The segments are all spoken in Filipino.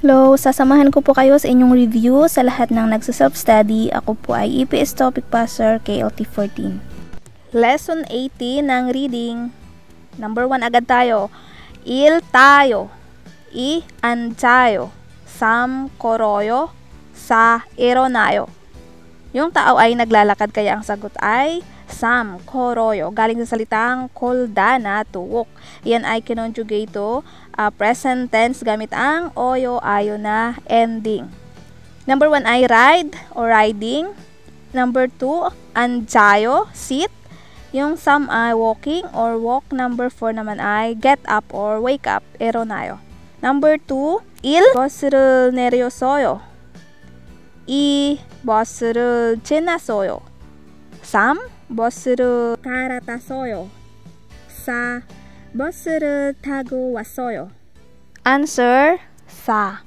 Hello, sasamahan ko po kayo sa inyong review sa lahat ng nagsa-self-study. Ako po ay EPS Topic Passer KLT14. Lesson 80 ng reading. Number 1 agad tayo. Il tayo. I an tayo. Sam koroyo. Sa eronayo. Yung tao ay naglalakad kaya ang sagot ay Sam Coroyo galing sa salitang koldana to walk. Yan ay kinonjugate to uh, ah, present tense gamit ang oyo ayo na ending. Number 1 ay ride or riding. Number 2, anjayo, sit. Yung some ay walking or walk. Number 4 naman ay get up or wake up, eronayo. Number 2, il bosru neryosoyo. I bosru chenasoyo. Sam 버스를 지났어요. 3. 버스를 갈아탔어요. 4. 버스를 타고 왔어요. Answer, sa.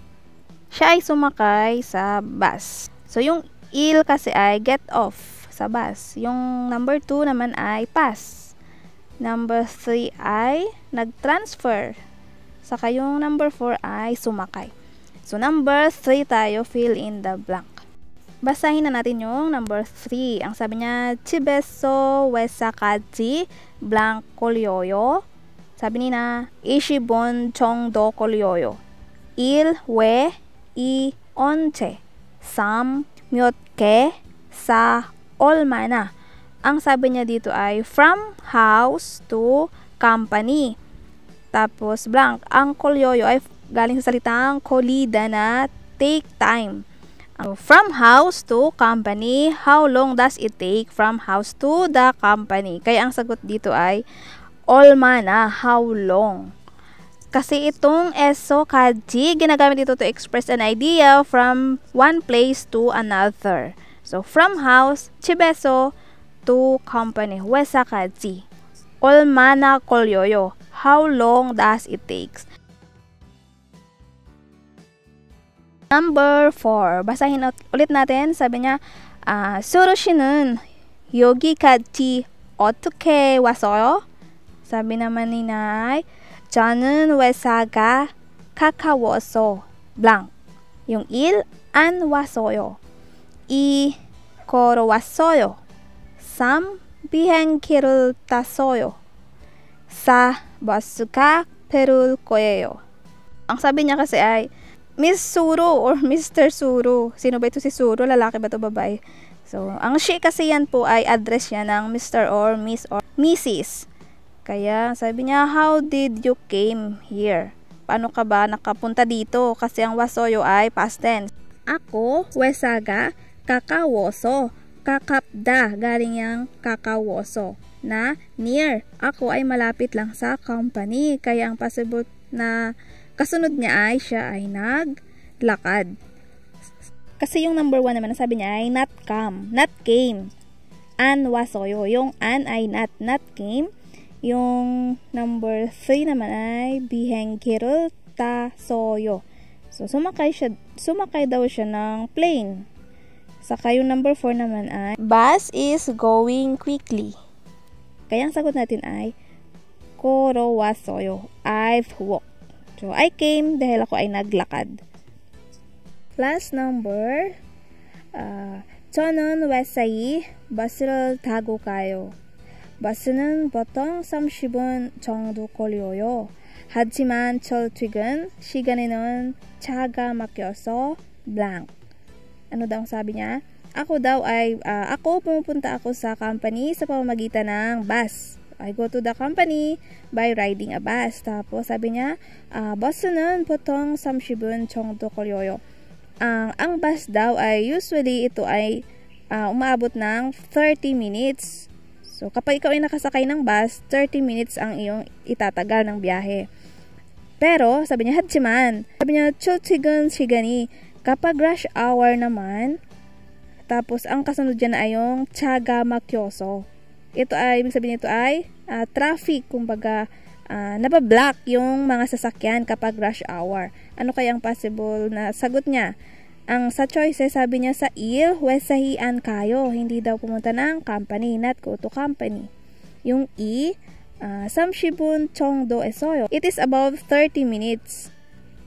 Siya ay sumakay sa bus. So, yung il kasi ay get off sa bus. Yung number 2 naman ay pass. Number 3 ay nag-transfer. Saka yung number 4 ay sumakay. So, number 3 tayo, fill in the blank. Basahin na natin yung number 3. Ang sabi niya, Chibeso wesakaji blank kolyoyo. Sabi nina, Ishibon chongdo kolyoyo. Il we i onche. Sam myotke sa olmana. Ang sabi niya dito ay from house to company. Tapos blank. Ang kolyoyo ay galing sa salitang kolida na take time. From house to company, how long does it take from house to the company? Kaya ang sagot dito ay olma na, how long? Kasi itong eso kaji, ginagamit dito to express an idea from one place to another. So, from house, chibeso, to company, wesa kaji. Olmana kolyoyo. How long does it take? Number 4. Basahin ulit natin. Sabi niya, 아, 수루 씨는 여기까지 어떻게 왔어요? 사비 나만 ni Nay, 저는 회사가 가까워서 blank. Yung il, an was어요. 이, 걸어왔어요. 3. 비행기를 탔어요. 4. 버스가 배를 거예요. Ang sabi niya kasi ay, Miss Suro or Mr. Suro. Sino ba ito si Suro? Lalaki ba ito babae? So, ang she kasi yan po ay address niya ng Mr. or Miss or Mrs. Kaya sabi niya, how did you came here? Paano ka ba nakapunta dito? Kasi ang wasoyo ay past tense. Ako, wesaga, kakawoso. Kakapda, galing yung kakawoso. Na near. Ako ay malapit lang sa company. Kaya ang possible na Kasunod niya ay siya ay naglakad. Kasi yung number one naman, sabi niya ay not come, not came. An wasoyo. Yung an ay not, not came. Yung number three naman ay bihengkirul tasoyo. So, sumakay, siya, sumakay daw siya ng plane. Saka yung number 4 naman ay, bus is going quickly. Kaya ang sagot natin ay, koro wasoyo. I've walked. So, I came dahil ako ay naglakad. Last number, uh, 저는 회사에 버스를 타고 가요. 버스는 보통 30분 정도 걸려요. 하지만 철퇴근 시간에는 차가 막혀서 blank. Ano daw ang sabi niya? Ako daw ay, uh, ako pumupunta ako sa company sa pamamagitan ng bus. I go to the company by riding a bus. Tapos sabi niya, ah, uh, Bostonan, Potong, Samshibun, Chongdo, Koryoyo. Ang, ang bus daw ay usually ito ay uh, umaabot ng 30 minutes. So kapag ikaw ay nakasakay ng bus, 30 minutes ang iyong itatagal ng biyahe. Pero sabi niya, Hachiman. Sabi niya, Chochigan, Shigani. Kapag rush hour naman, tapos, ang kasunod dyan ay yung Chaga Makyoso. Ito ay, ibig sabihin ito ay uh, traffic, kumbaga, uh, nabablock yung mga sasakyan kapag rush hour. Ano kaya ang possible na sagot niya? Ang sa choices, eh, sabi niya sa il, wesahian kayo. Hindi daw pumunta ng company, not go to company. Yung E, uh, ah, Samshibun Chongdo Esoyo. It is about 30 minutes.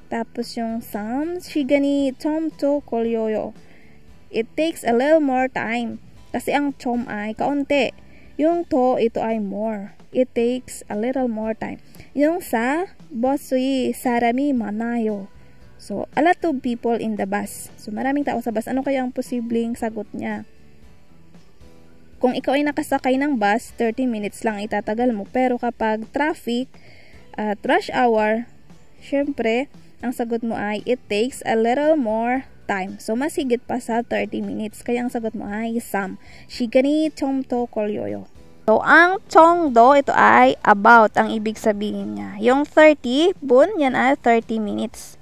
Tapos yung Sam Shigani Chomto Kolyoyo. It takes a little more time. Kasi ang Chom ay kaunti. Yung to, ito ay more. It takes a little more time. Yung sa, bosui sarami manayo. So, a lot of people in the bus. So, maraming tao sa bus. Ano kaya ang posibleng sagot niya? Kung ikaw ay nakasakay ng bus, 30 minutes lang itatagal mo. Pero kapag traffic at rush hour, syempre, ang sagot mo ay it takes a little more time. So, mas higit pa sa 30 minutes. Kaya ang sagot mo ay some. Shigani chomto kolyoyo. So, ang chongdo, ito ay about ang ibig sabihin niya. Yung 30, bun, yan ay 30 minutes.